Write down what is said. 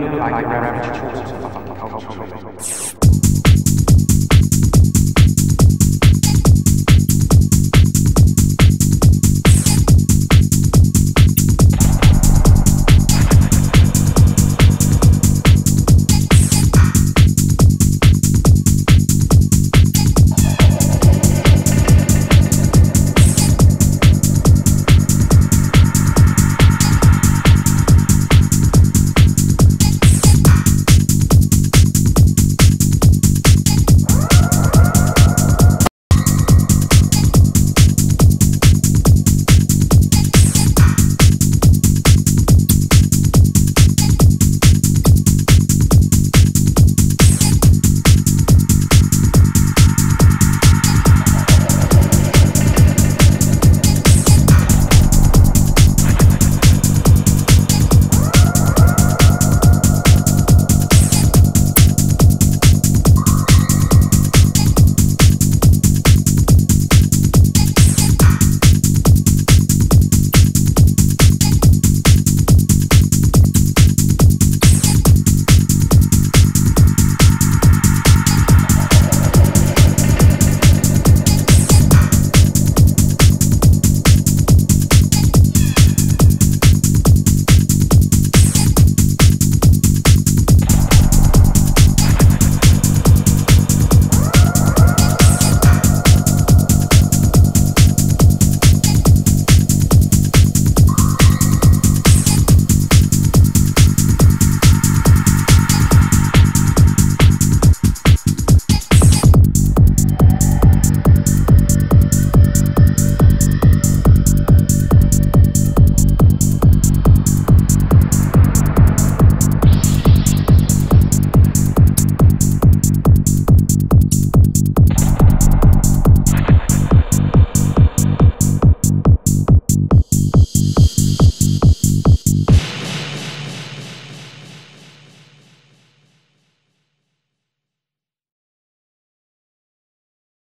known by gravitational